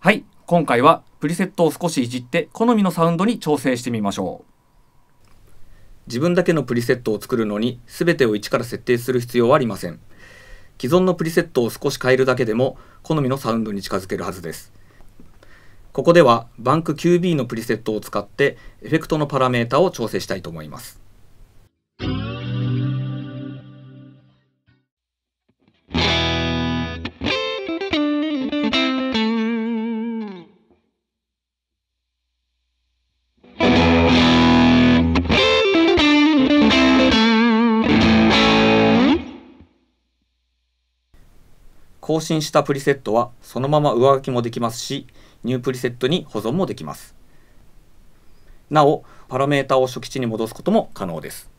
はい今回はプリセットを少しいじって好みのサウンドに調整してみましょう。自分だけのプリセットを作るのに全てを一から設定する必要はありません。既存のプリセットを少し変えるだけでも好みのサウンドに近づけるはずです。ここではバンク QB のプリセットを使ってエフェクトのパラメータを調整したいと思います。更新したプリセットはそのまま上書きもできますし、ニュープリセットに保存もできます。なお、パラメータを初期値に戻すことも可能です。